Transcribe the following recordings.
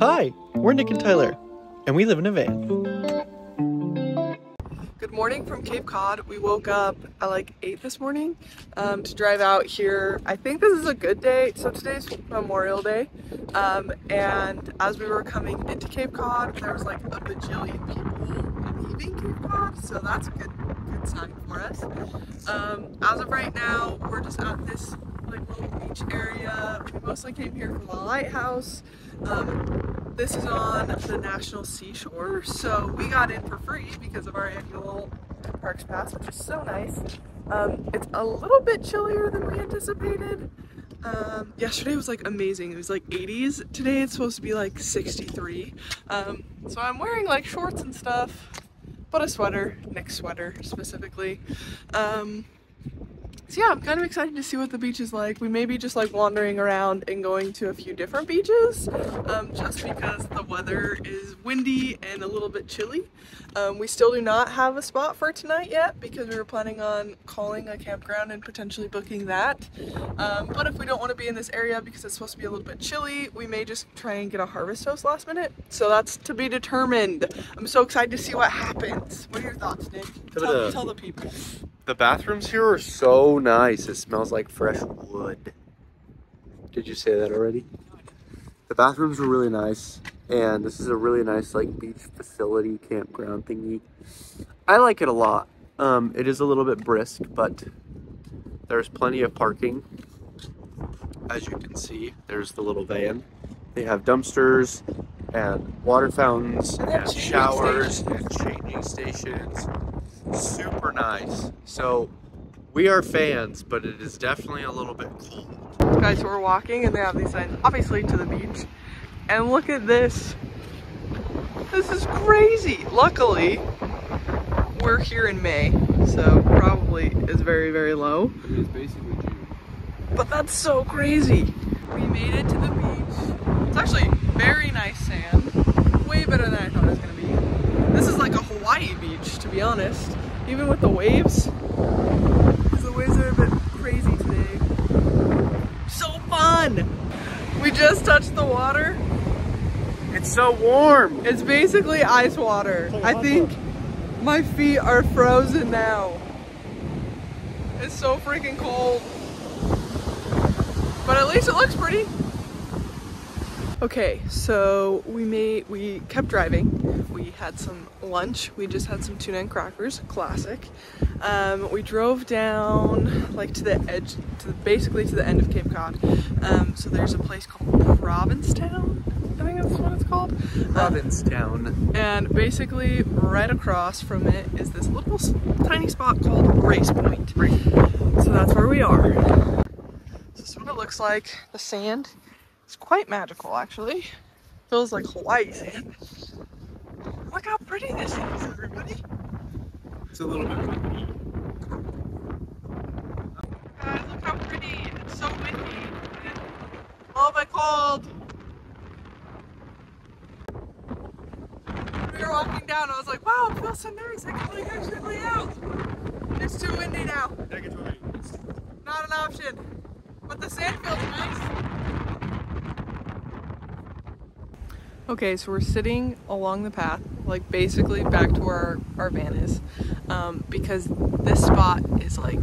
Hi, we're Nic and Tylair, and we live in a van. Good morning from Cape Cod. We woke up at like 8 this morning um, to drive out here. I think this is a good day. So today's Memorial Day. Um, and as we were coming into Cape Cod, there was like a bajillion people leaving Cape Cod. So that's a good, good sign for us. Um, as of right now, we're just at this like little beach area. We mostly came here from the lighthouse. Um, this is on the National Seashore, so we got in for free because of our annual Parks Pass, which is so nice. Um, it's a little bit chillier than we anticipated. Um, yesterday was like amazing. It was like 80s. Today it's supposed to be like 63. Um, so I'm wearing like shorts and stuff, but a sweater, Nic sweater specifically. Um, so yeah, I'm kind of excited to see what the beach is like. We may be just like wandering around and going to a few different beaches um, just because the weather is windy and a little bit chilly. Um, we still do not have a spot for tonight yet because we were planning on calling a campground and potentially booking that. Um, but if we don't want to be in this area because it's supposed to be a little bit chilly, we may just try and get a harvest host last minute. So that's to be determined. I'm so excited to see what happens. What are your thoughts, Nic? Tell, tell the people. The bathrooms here are so nice. It smells like fresh wood. Did you say that already? The bathrooms are really nice, and this is a really nice like beach facility campground thingy. I like it a lot. Um, it is a little bit brisk, but there's plenty of parking. As you can see, there's the little van. They have dumpsters and water fountains And and showers stations. and changing stations. Super nice. So we are fans, but it is definitely a little bit cold. guys we're walking and they have these signs obviously to the beach. And look at this. This is crazy. Luckily we're here in may so probably is very very low. It is basically June. but that's so crazy. We made it to the beach. It's actually very nice sand. Way better than i thought it was gonna be. This is like a hawaii beach to be honest. Even with the waves. 'cause the waves are a bit crazy today. So fun! We just touched the water. It's so warm. it's basically ice water. I think my feet are frozen now. It's so freaking cold. But at least it looks pretty okay so we made we kept driving. We had some lunch. We just had some tuna and crackers classic. Um, we drove down like to the edge to the, basically to the end of cape cod. Um, so there's a place called provincetown. I think that's what it's called. Um, Provincetown. and basically right across from it is this little tiny spot called race point. So that's where we are. This is what it looks like. The sand is quite magical actually. Feels like hawaii. Sand look how pretty this is everybody. It's a little bit windy. guys look how pretty. It's so windy. And oh my cold. We were walking down. I was like wow it feels so nice. I can like actually lay out. It's too windy now. Not an option. But the sand feels nice. Okay, so we're sitting along the path, like basically back to where our, our van is, um, because this spot is like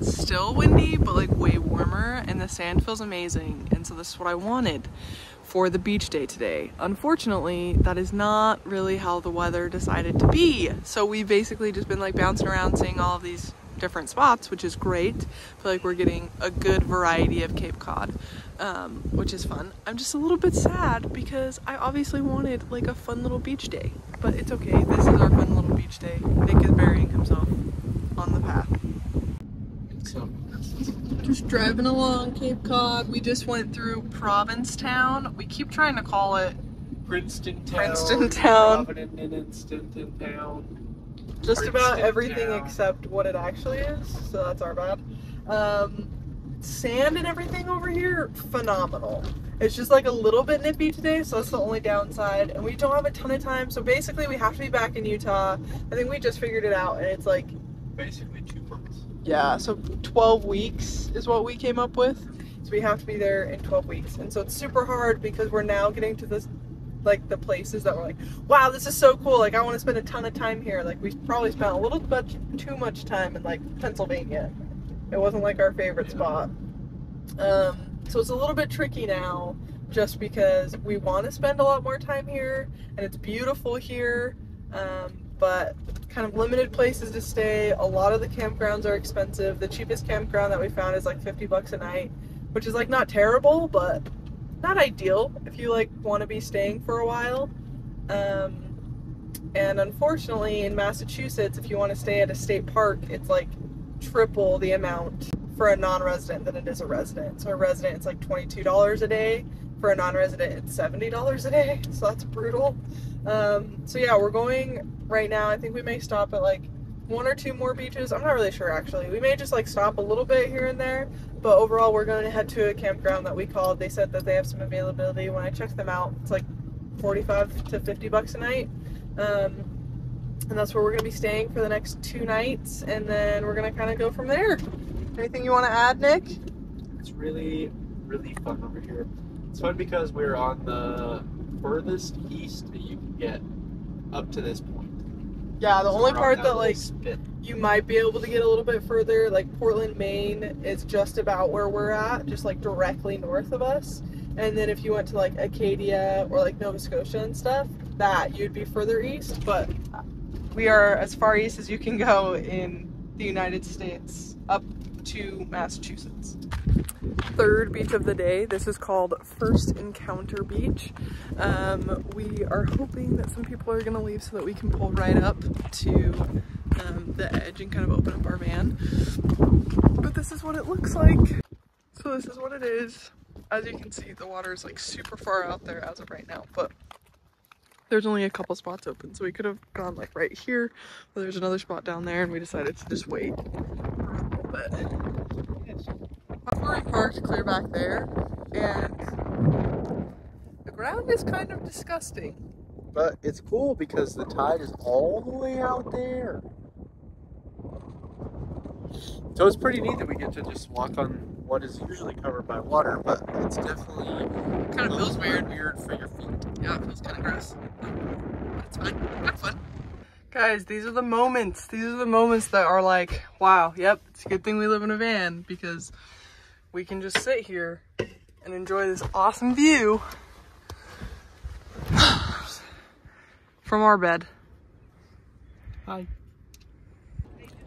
still windy, but like way warmer, and the sand feels amazing. And so this is what I wanted for the beach day today. Unfortunately, that is not really how the weather decided to be. So we've basically just been like bouncing around, seeing all of these different spots, which is great. I feel like we're getting a good variety of Cape Cod, um, which is fun. I'm just a little bit sad because I obviously wanted like a fun little beach day, but it's okay. This is our fun little beach day. Nic is burying himself on the path. So, Just driving along Cape Cod. We just went through Provincetown. We keep trying to call it Princeton Town. Princeton Town. Provincetown Town. Just about everything Town. except what it actually is, so that's our bad. Um, sand and everything over here, phenomenal. It's just like a little bit nippy today, so that's the only downside. And we don't have a ton of time, so basically we have to be back in Utah. I think we just figured it out, and it's like, Basically two months. yeah, so 12 weeks is what we came up with. So we have to be there in 12 weeks. And so it's super hard because we're now getting to this like the places that we're like, wow, this is so cool. Like I want to spend a ton of time here. Like we probably spent a little bit too much time in like Pennsylvania. It wasn't like our favorite spot. Um, so it's a little bit tricky now just because we want to spend a lot more time here and it's beautiful here. Um, but kind of limited places to stay. A lot of the campgrounds are expensive. The cheapest campground that we found is like 50 bucks a night, which is like not terrible, but not ideal if you like want to be staying for a while. Um, and unfortunately in Massachusetts, if you want to stay at a state park, it's like triple the amount for a non-resident than it is a resident. So a resident it's like $22 a day. For a non-resident it's $70 a day. So that's brutal. Um, so yeah, we're going right now. I think we may stop at like one or two more beaches. I'm not really sure actually. We may just like stop a little bit here and there, but overall we're going to head to a campground that we called. They said that they have some availability. When I checked them out, it's like 45 to 50 bucks a night. Um, and that's where we're going to be staying for the next two nights and then we're going to kind of go from there. Anything you want to add, Nic? It's really, really fun over here. It's fun because we're on the furthest east that you can get up to this point. Yeah, the only part that like you might be able to get a little bit further, like Portland, Maine is just about where we're at, just like directly north of us. And then if you went to like Acadia or like Nova Scotia and stuff, that you'd be further east. But we are as far east as you can go in the United States, up to Massachusetts. Third beach of the day. This is called First Encounter Beach. Um, we are hoping that some people are going to leave so that we can pull right up to um, the edge and kind of open up our van. But this is what it looks like. So this is what it is. As you can see, the water is like super far out there as of right now, but there's only a couple spots open. So we could have gone like right here, but there's another spot down there and we decided to just wait for a little bit. Where we parked clear back there and the ground is kind of disgusting. But it's cool because the tide is all the way out there. So it's pretty neat that we get to just walk on what is usually covered by water, but it's definitely Kind of feels weird. weird for your feet. Yeah, it feels kind of gross. But it's fine. Have fun. Guys, these are the moments. These are the moments that are like, wow, yep, it's a good thing we live in a van because we can just sit here and enjoy this awesome view from our bed. Hi.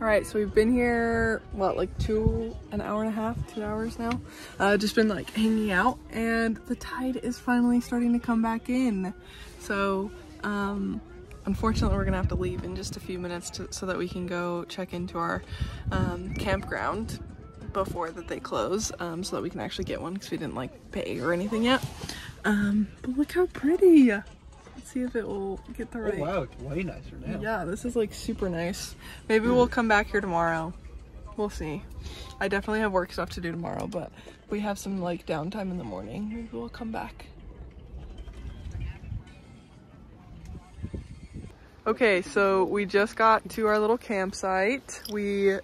All right, so we've been here, what, like two, an hour and a half, two hours now? Uh, just been like hanging out and the tide is finally starting to come back in. So, um, unfortunately we're gonna have to leave in just a few minutes to, so that we can go check into our um, campground before that they close um, so that we can actually get one because we didn't like pay or anything yet. Um, but look how pretty. Let's see if it will get the right. Oh wow, it's way nicer now. Yeah, this is like super nice. Maybe we'll come back here tomorrow. We'll see. I definitely have work stuff to do tomorrow, but we have some like downtime in the morning. Maybe we'll come back. Okay, so we just got to our little campsite. We,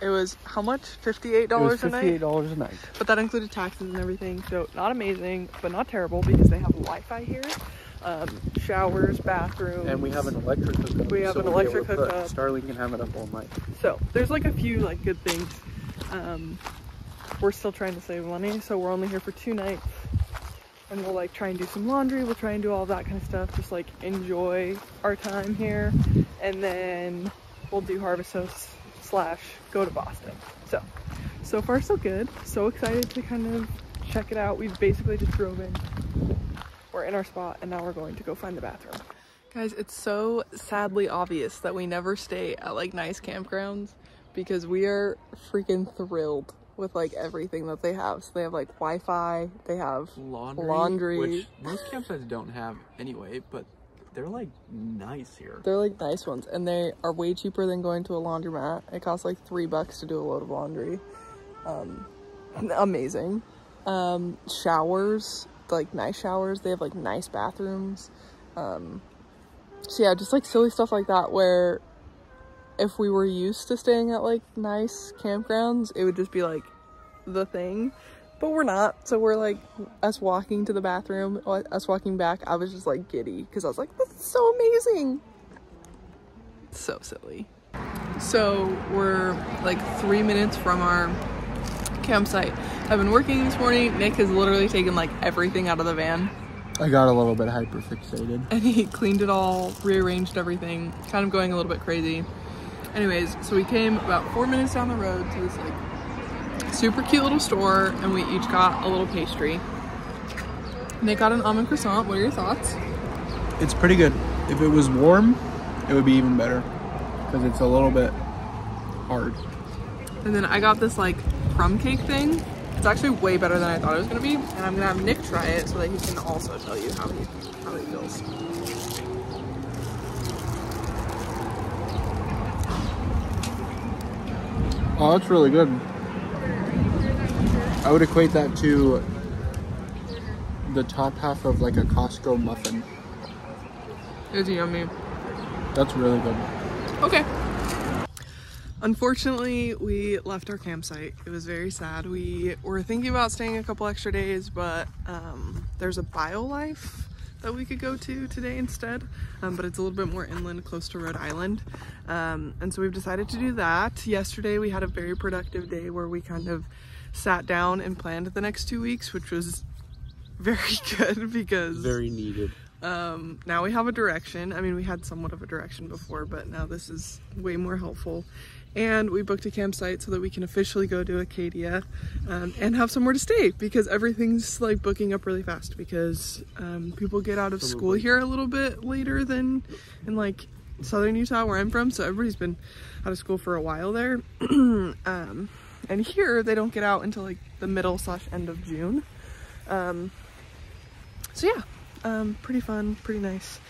it was how much? $58 a night? Fifty-eight dollars a night. but that included taxes and everything. So not amazing, but not terrible because they have Wi-Fi here, um, showers, bathrooms, And we have an electric hookup. We have so an we'll be able electric hookup. Starlink can have it up all night. So there's like a few like good things. Um, we're still trying to save money, so we're only here for two nights. And we'll like try and do some laundry, we'll try and do all that kind of stuff, just like enjoy our time here. And then we'll do Harvest slash go to Boston. So, so far so good. So excited to kind of check it out. We've basically just drove in. We're in our spot and now we're going to go find the bathroom. Guys, it's so sadly obvious that we never stay at like nice campgrounds because we are freaking thrilled with like everything that they have. So they have like Wi-Fi, they have Laundry, Laundry. which most campsites don't have anyway, but they're like nice here. they're like nice ones and they are way cheaper than going to a laundromat. It costs like three bucks to do a load of laundry. Um, amazing. Um, showers, like nice showers. They have like nice bathrooms. Um, so yeah, just like silly stuff like that where if we were used to staying at like nice campgrounds, it would just be like the thing. But we're not. So we're like us walking to the bathroom, us walking back. I was just like giddy because I was like, this is so amazing. So silly. So we're like three minutes from our campsite. I've been working this morning. Nic has literally taken like everything out of the van I got a little bit hyper fixated. and he cleaned it all, rearranged everything, kind of going a little bit crazy. Anyways, so we came about four minutes down the road to this like super cute little store and we each got a little pastry. Nic got an almond croissant. What are your thoughts? It's pretty good. If it was warm, it would be even better because it's a little bit hard. And then I got this like crumb cake thing. It's actually way better than I thought it was gonna be. And I'm gonna have Nic try it so that he can also tell you how he how he feels. Oh, that's really good. I would equate that to the top half of like a Costco muffin. It's yummy. That's really good. Okay. Unfortunately, we left our campsite. It was very sad. We were thinking about staying a couple extra days, but um, there's a BioLife that we could go to today instead, um, but it's a little bit more inland, close to Rhode Island. Um, and so we've decided to do that. Yesterday, we had a very productive day where we kind of sat down and planned the next two weeks, which was very good because Very needed. um, now we have a direction. I mean, we had somewhat of a direction before, but now this is way more helpful. And we booked a campsite so that we can officially go to Acadia um, and have somewhere to stay because everything's like booking up really fast because um, people get out of school here a little bit later than in like southern Utah where I'm from. So everybody's been out of school for a while there. and here they don't get out until like the middle slash end of June. Um, so yeah, um, pretty fun, pretty nice.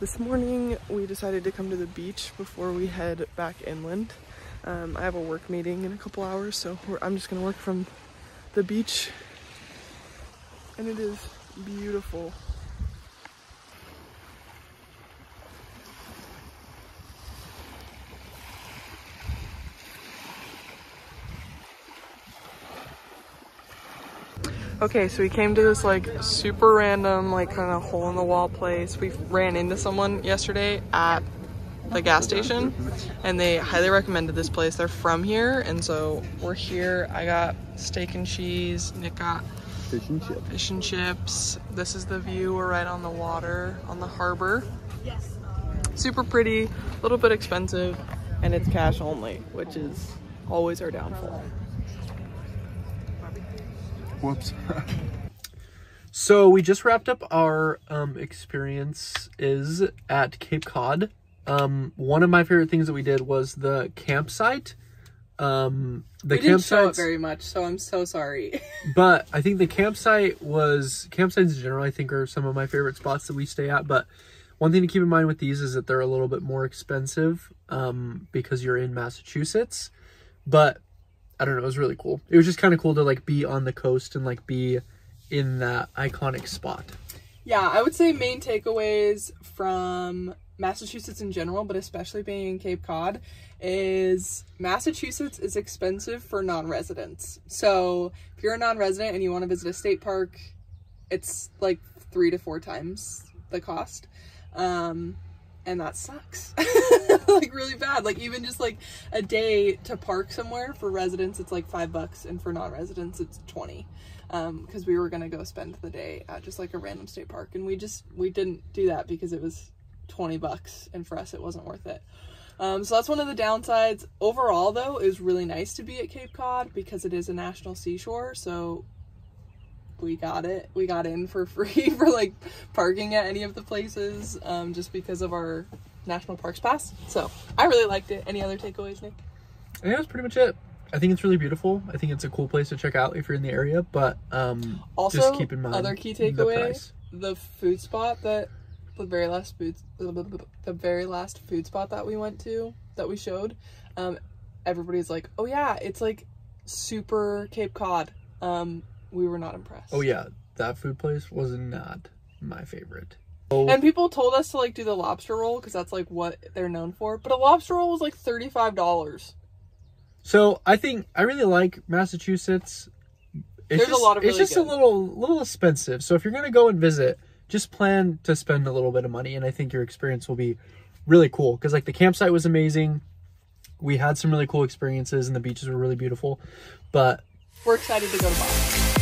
This morning we decided to come to the beach before we head back inland. Um, I have a work meeting in a couple hours, so I'm just gonna work from the beach, and it is beautiful. Okay, so we came to this like super random, like kind of hole in the wall place. We ran into someone yesterday at the gas station and they highly recommended this place. They're from here, and so we're here. I got steak and cheese, Nic got Fish and chips. fish and chips. This is the view. We're right on the water, on the harbor. Yes. Super pretty, a little bit expensive, and it's cash only, which is always our downfall. Whoops. So we just wrapped up our um, experience is at Cape Cod. Um, one of my favorite things that we did was the campsite. Um, the we didn't show it campsite, very much, so I'm so sorry. but I think the campsite was campsites in general. I think are some of my favorite spots that we stay at. But one thing to keep in mind with these is that they're a little bit more expensive um, because you're in Massachusetts. But I don't know, it was really cool. It was just kind of cool to like be on the coast and like be in that iconic spot. Yeah, I would say main takeaways from Massachusetts in general, but especially being in Cape Cod, is Massachusetts is expensive for non residents. So if you're a non resident and you want to visit a state park, it's like three to four times the cost. Um, and that sucks. like really bad. Like even just like a day to park somewhere for residents, it's like five bucks, and for non residents, it's 20 because we were gonna go spend the day at just like a random state park and we just we didn't do that because it was 20 bucks and for us it wasn't worth it. Um, so that's one of the downsides. Overall though it was really nice to be at cape cod because it is a national seashore so we got it. We got in for free for like parking at any of the places um, just because of our national parks pass so i really liked it any other takeaways nic I think that's pretty much it. I think it's really beautiful. I think it's a cool place to check out if you're in the area, but um Also, just keep in mind other key the takeaway: price. the food spot that the very last food the very last food spot that we went to that we showed. Um, everybody's like, "Oh yeah, it's like super Cape Cod." Um, we were not impressed. Oh yeah, that food place was not my favorite. And people told us to like do the lobster roll because that's like what they're known for. But a lobster roll was like thirty five dollars. so I think I really like Massachusetts it's There's a just, lot of it's really just a little little expensive. So if you're gonna go and visit, just plan to spend a little bit of money, and I think your experience will be really cool. Because like the campsite was amazing, we had some really cool experiences, and the beaches were really beautiful. But We're excited to go to Boston.